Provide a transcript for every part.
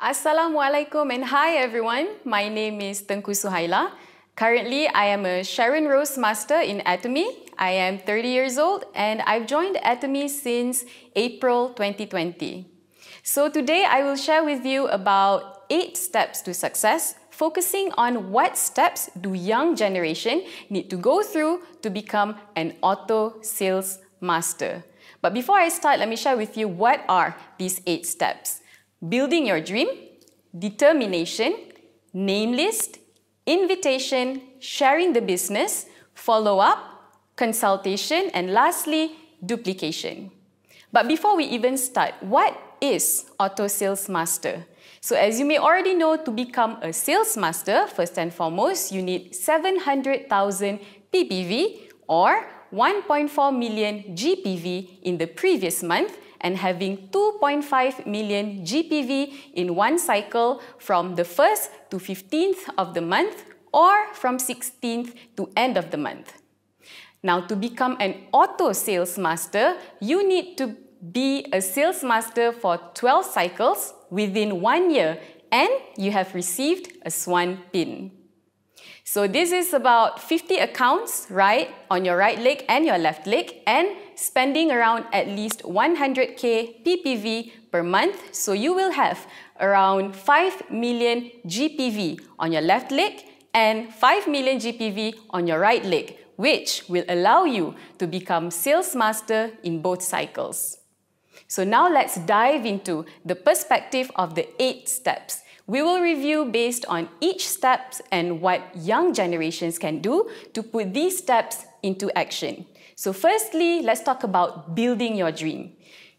Assalamualaikum and hi everyone. My name is Tengku Suhaila. Currently, I am a Sharon Rose Master in Atomy. I am 30 years old and I've joined Atomy since April 2020. So today I will share with you about 8 steps to success, focusing on what steps do young generation need to go through to become an auto sales master. But before I start, let me share with you what are these 8 steps. Building your dream, determination, name list, invitation, sharing the business, follow up, consultation, and lastly, duplication. But before we even start, what is Auto Sales Master? So as you may already know, to become a sales master, first and foremost, you need 700,000 PPV or 1.4 million GPV in the previous month and having 2.5 million GPV in one cycle from the 1st to 15th of the month or from 16th to end of the month. Now, to become an auto sales master, you need to be a sales master for 12 cycles within one year and you have received a SWAN PIN. So this is about 50 accounts, right, on your right leg and your left leg and spending around at least 100k PPV per month. So you will have around 5 million GPV on your left leg and 5 million GPV on your right leg, which will allow you to become sales master in both cycles. So now let's dive into the perspective of the eight steps. We will review based on each step and what young generations can do to put these steps into action. So firstly, let's talk about building your dream.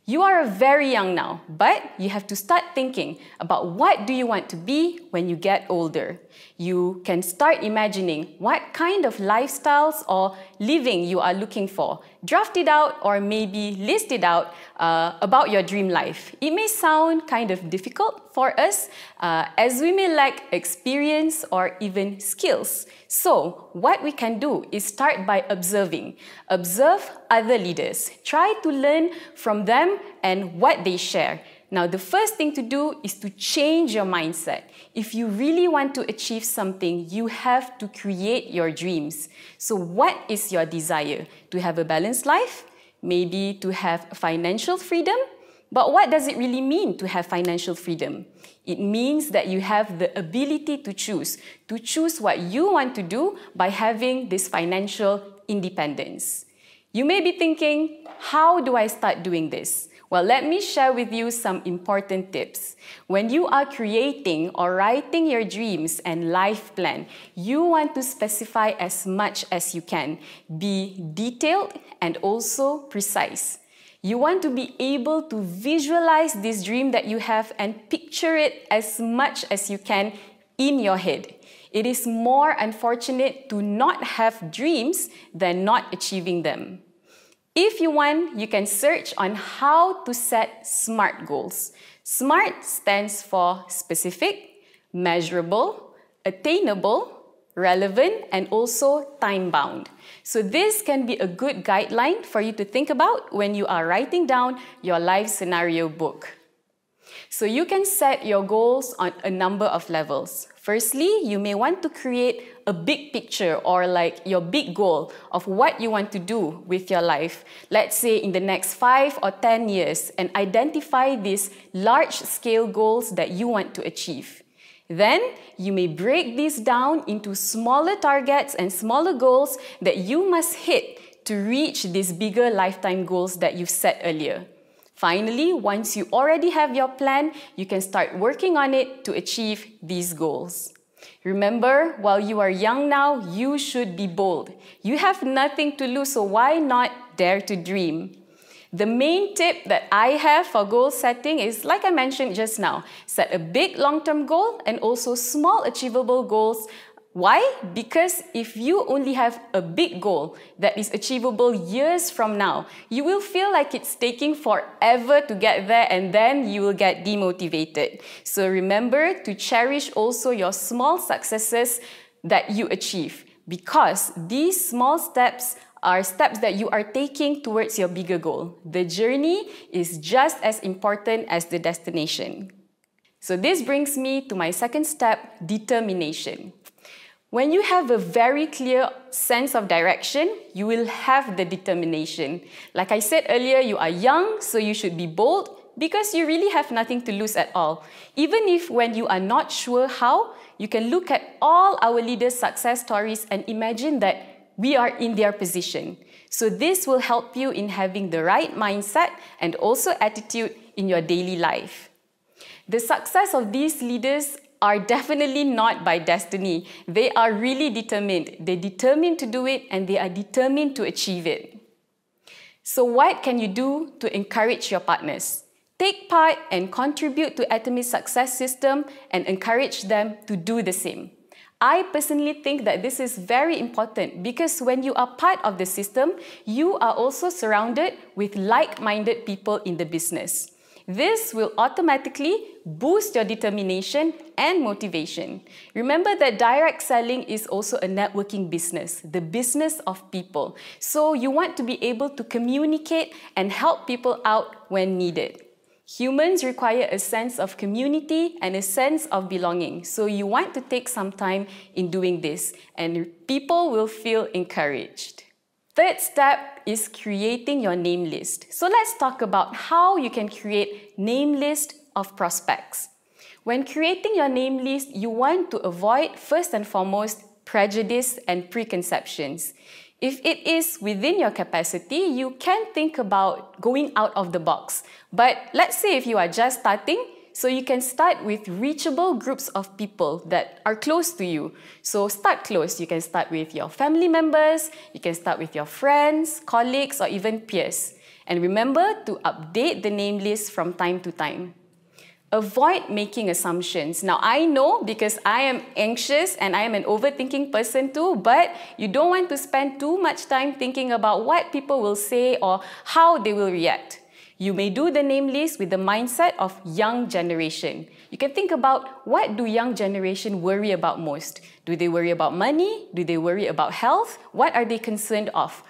You are very young now, but you have to start thinking about what do you want to be when you get older. You can start imagining what kind of lifestyles or living you are looking for. Draft it out or maybe list it out uh, about your dream life. It may sound kind of difficult for us uh, as we may lack experience or even skills. So, what we can do is start by observing. Observe other leaders. Try to learn from them and what they share. Now, the first thing to do is to change your mindset. If you really want to achieve something, you have to create your dreams. So, what is your desire? To have a balanced life? maybe to have financial freedom. But what does it really mean to have financial freedom? It means that you have the ability to choose, to choose what you want to do by having this financial independence. You may be thinking, how do I start doing this? Well, let me share with you some important tips. When you are creating or writing your dreams and life plan, you want to specify as much as you can. Be detailed and also precise. You want to be able to visualize this dream that you have and picture it as much as you can in your head. It is more unfortunate to not have dreams than not achieving them. If you want, you can search on how to set SMART goals. SMART stands for specific, measurable, attainable, relevant, and also time-bound. So this can be a good guideline for you to think about when you are writing down your life scenario book. So you can set your goals on a number of levels. Firstly, you may want to create a big picture or like your big goal of what you want to do with your life. Let's say in the next five or 10 years and identify these large scale goals that you want to achieve. Then you may break these down into smaller targets and smaller goals that you must hit to reach these bigger lifetime goals that you've set earlier. Finally, once you already have your plan, you can start working on it to achieve these goals. Remember, while you are young now, you should be bold. You have nothing to lose, so why not dare to dream? The main tip that I have for goal setting is, like I mentioned just now, set a big long-term goal and also small achievable goals why? Because if you only have a big goal that is achievable years from now, you will feel like it's taking forever to get there and then you will get demotivated. So remember to cherish also your small successes that you achieve because these small steps are steps that you are taking towards your bigger goal. The journey is just as important as the destination. So this brings me to my second step, determination. When you have a very clear sense of direction, you will have the determination. Like I said earlier, you are young, so you should be bold because you really have nothing to lose at all. Even if when you are not sure how, you can look at all our leaders' success stories and imagine that we are in their position. So this will help you in having the right mindset and also attitude in your daily life. The success of these leaders are definitely not by destiny. They are really determined. They're determined to do it and they are determined to achieve it. So what can you do to encourage your partners? Take part and contribute to Atomy's success system and encourage them to do the same. I personally think that this is very important because when you are part of the system, you are also surrounded with like-minded people in the business. This will automatically boost your determination and motivation. Remember that direct selling is also a networking business, the business of people. So you want to be able to communicate and help people out when needed. Humans require a sense of community and a sense of belonging. So you want to take some time in doing this and people will feel encouraged. Third step is creating your name list. So let's talk about how you can create name list of prospects. When creating your name list, you want to avoid first and foremost prejudice and preconceptions. If it is within your capacity, you can think about going out of the box. But let's say if you are just starting, so you can start with reachable groups of people that are close to you. So start close. You can start with your family members, you can start with your friends, colleagues, or even peers. And remember to update the name list from time to time. Avoid making assumptions. Now, I know because I am anxious and I am an overthinking person too, but you don't want to spend too much time thinking about what people will say or how they will react. You may do the name list with the mindset of young generation. You can think about what do young generation worry about most? Do they worry about money? Do they worry about health? What are they concerned of?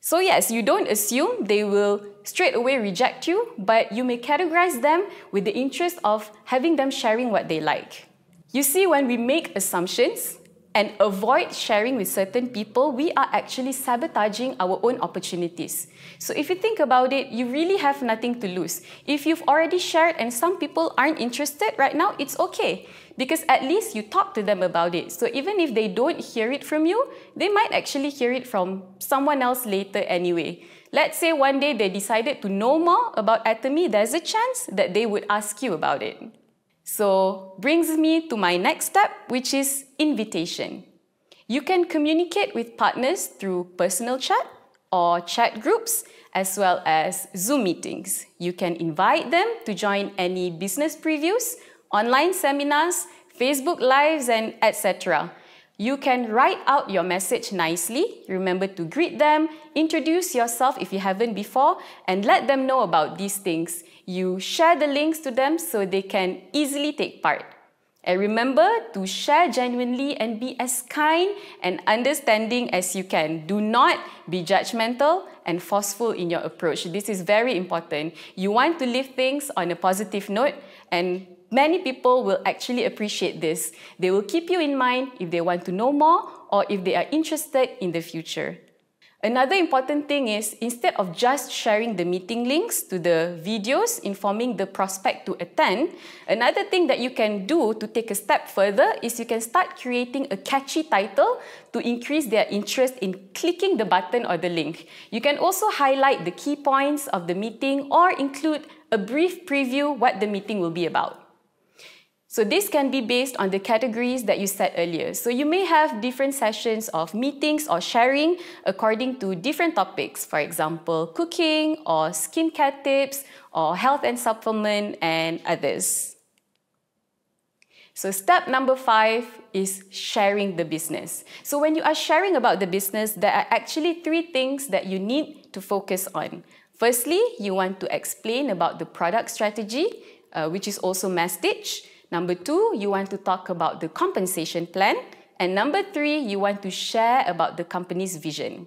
So yes, you don't assume they will straight away reject you, but you may categorize them with the interest of having them sharing what they like. You see, when we make assumptions, and avoid sharing with certain people, we are actually sabotaging our own opportunities. So if you think about it, you really have nothing to lose. If you've already shared and some people aren't interested right now, it's okay. Because at least you talk to them about it. So even if they don't hear it from you, they might actually hear it from someone else later anyway. Let's say one day they decided to know more about Atomy, there's a chance that they would ask you about it. So brings me to my next step, which is invitation. You can communicate with partners through personal chat or chat groups, as well as Zoom meetings. You can invite them to join any business previews, online seminars, Facebook Lives, and etc. You can write out your message nicely. Remember to greet them, introduce yourself if you haven't before, and let them know about these things you share the links to them so they can easily take part. And remember to share genuinely and be as kind and understanding as you can. Do not be judgmental and forceful in your approach. This is very important. You want to leave things on a positive note and many people will actually appreciate this. They will keep you in mind if they want to know more or if they are interested in the future. Another important thing is instead of just sharing the meeting links to the videos informing the prospect to attend, another thing that you can do to take a step further is you can start creating a catchy title to increase their interest in clicking the button or the link. You can also highlight the key points of the meeting or include a brief preview what the meeting will be about. So this can be based on the categories that you said earlier. So you may have different sessions of meetings or sharing according to different topics. For example, cooking or skincare tips or health and supplement and others. So step number five is sharing the business. So when you are sharing about the business, there are actually three things that you need to focus on. Firstly, you want to explain about the product strategy, uh, which is also masstige. Number two, you want to talk about the compensation plan. And number three, you want to share about the company's vision.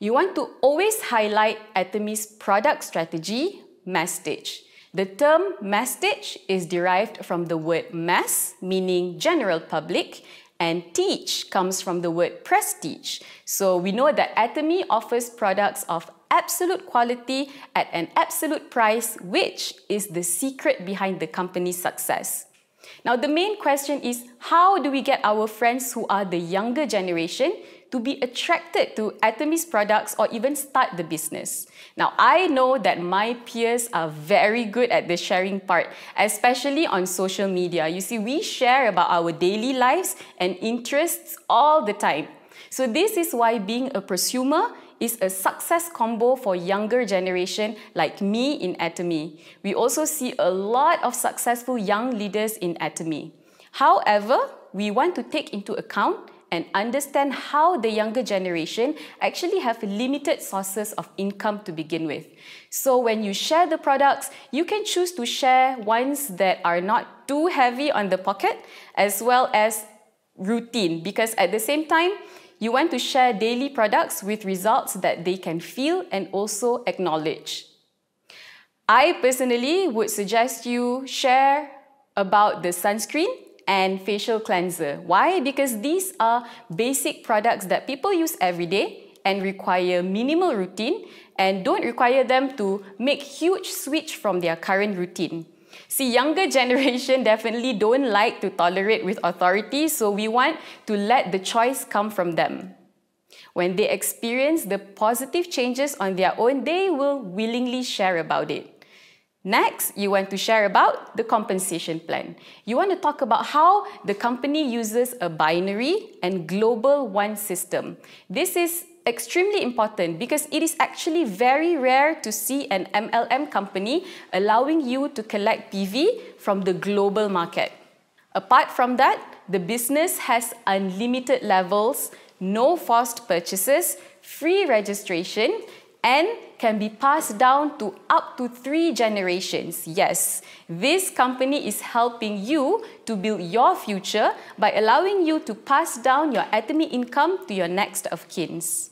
You want to always highlight Atomy's product strategy masstige. The term masstige is derived from the word mass, meaning general public, and teach comes from the word prestige. So we know that Atomy offers products of absolute quality at an absolute price, which is the secret behind the company's success. Now, the main question is how do we get our friends who are the younger generation to be attracted to Atomy's products or even start the business. Now, I know that my peers are very good at the sharing part, especially on social media. You see, we share about our daily lives and interests all the time. So this is why being a prosumer is a success combo for younger generation like me in Atomy. We also see a lot of successful young leaders in Atomy. However, we want to take into account and understand how the younger generation actually have limited sources of income to begin with. So when you share the products, you can choose to share ones that are not too heavy on the pocket as well as routine because at the same time, you want to share daily products with results that they can feel and also acknowledge. I personally would suggest you share about the sunscreen and facial cleanser. Why? Because these are basic products that people use every day and require minimal routine and don't require them to make huge switch from their current routine. See, younger generation definitely don't like to tolerate with authority, so we want to let the choice come from them. When they experience the positive changes on their own, they will willingly share about it. Next, you want to share about the compensation plan. You want to talk about how the company uses a binary and global one system. This is extremely important because it is actually very rare to see an MLM company allowing you to collect PV from the global market. Apart from that, the business has unlimited levels, no forced purchases, free registration, and can be passed down to up to three generations. Yes, this company is helping you to build your future by allowing you to pass down your Atomy income to your next of kins.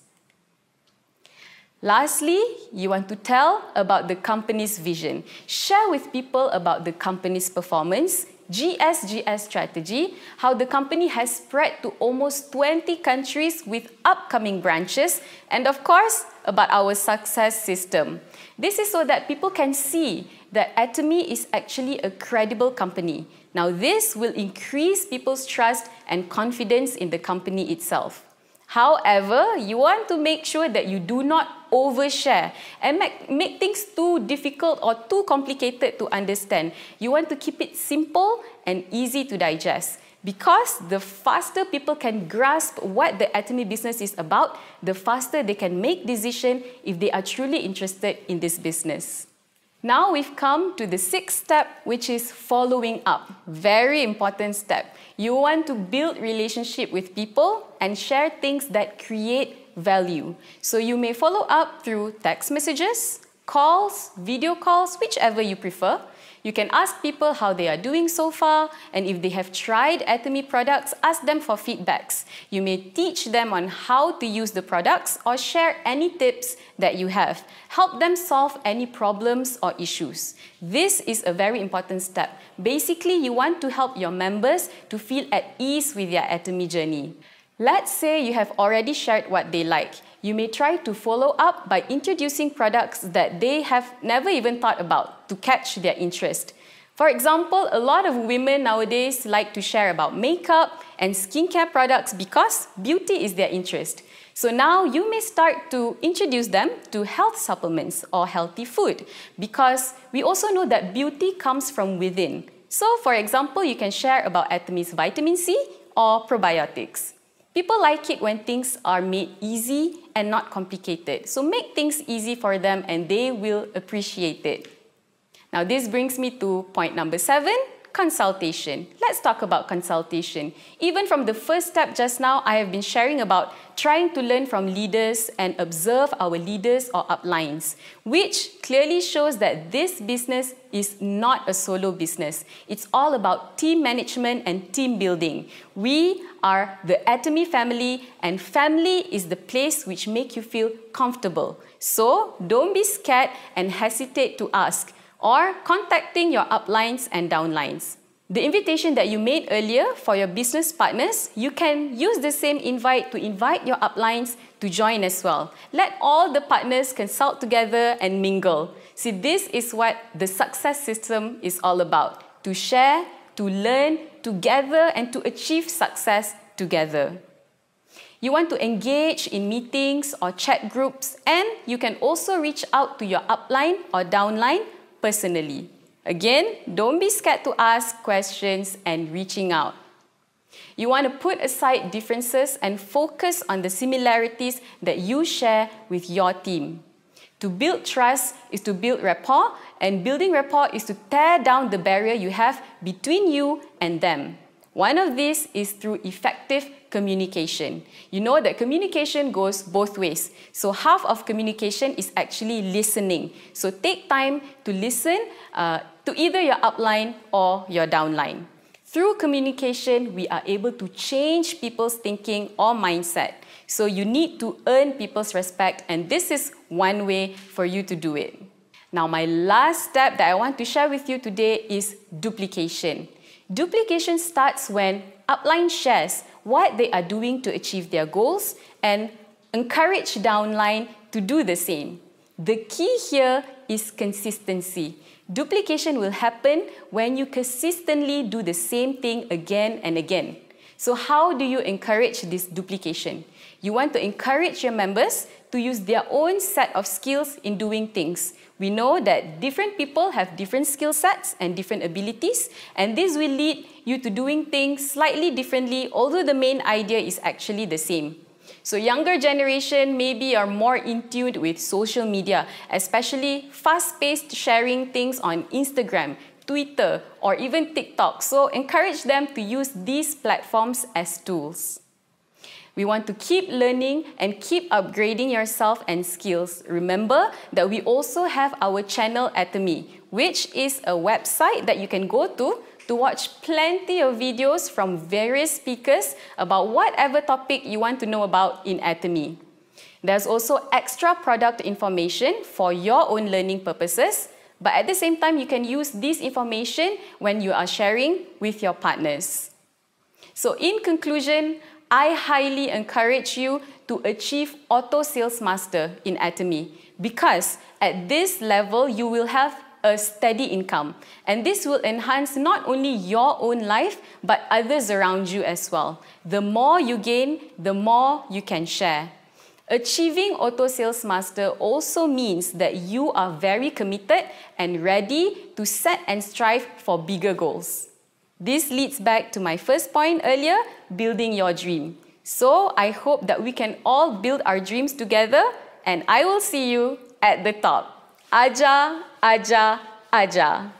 Lastly, you want to tell about the company's vision. Share with people about the company's performance, GSGS strategy, how the company has spread to almost 20 countries with upcoming branches, and of course, about our success system. This is so that people can see that Atomy is actually a credible company. Now, this will increase people's trust and confidence in the company itself. However, you want to make sure that you do not overshare and make, make things too difficult or too complicated to understand. You want to keep it simple and easy to digest. Because the faster people can grasp what the Atomy business is about, the faster they can make decision if they are truly interested in this business. Now we've come to the sixth step, which is following up. Very important step. You want to build relationship with people and share things that create value. So you may follow up through text messages, calls, video calls, whichever you prefer. You can ask people how they are doing so far, and if they have tried Atomy products, ask them for feedbacks. You may teach them on how to use the products or share any tips that you have. Help them solve any problems or issues. This is a very important step. Basically, you want to help your members to feel at ease with their Atomy journey. Let's say you have already shared what they like. You may try to follow up by introducing products that they have never even thought about to catch their interest. For example, a lot of women nowadays like to share about makeup and skincare products because beauty is their interest. So now you may start to introduce them to health supplements or healthy food because we also know that beauty comes from within. So for example, you can share about Atomy's vitamin C or probiotics. People like it when things are made easy and not complicated. So make things easy for them and they will appreciate it. Now this brings me to point number seven, consultation. Let's talk about consultation. Even from the first step just now, I have been sharing about trying to learn from leaders and observe our leaders or uplines, which clearly shows that this business is not a solo business. It's all about team management and team building. We are the Atomy family and family is the place which make you feel comfortable. So don't be scared and hesitate to ask, or contacting your uplines and downlines. The invitation that you made earlier for your business partners, you can use the same invite to invite your uplines to join as well. Let all the partners consult together and mingle. See, this is what the success system is all about to share, to learn together, and to achieve success together. You want to engage in meetings or chat groups, and you can also reach out to your upline or downline personally. Again, don't be scared to ask questions and reaching out. You want to put aside differences and focus on the similarities that you share with your team. To build trust is to build rapport, and building rapport is to tear down the barrier you have between you and them. One of these is through effective communication. You know that communication goes both ways. So half of communication is actually listening. So take time to listen uh, to either your upline or your downline. Through communication, we are able to change people's thinking or mindset. So you need to earn people's respect, and this is one way for you to do it. Now, my last step that I want to share with you today is duplication. Duplication starts when upline shares what they are doing to achieve their goals and encourage downline to do the same. The key here is consistency. Duplication will happen when you consistently do the same thing again and again. So how do you encourage this duplication? You want to encourage your members to use their own set of skills in doing things. We know that different people have different skill sets and different abilities, and this will lead you to doing things slightly differently, although the main idea is actually the same. So younger generation maybe are more in tune with social media, especially fast-paced sharing things on Instagram, Twitter, or even TikTok. So encourage them to use these platforms as tools. We want to keep learning and keep upgrading yourself and skills. Remember that we also have our channel Atomy, which is a website that you can go to to watch plenty of videos from various speakers about whatever topic you want to know about in Atomy. There's also extra product information for your own learning purposes, but at the same time, you can use this information when you are sharing with your partners. So in conclusion, I highly encourage you to achieve Auto Sales Master in Atomy because at this level, you will have a steady income. And this will enhance not only your own life, but others around you as well. The more you gain, the more you can share. Achieving Auto Sales Master also means that you are very committed and ready to set and strive for bigger goals. This leads back to my first point earlier, building your dream. So I hope that we can all build our dreams together and I will see you at the top. Aja, aja, aja.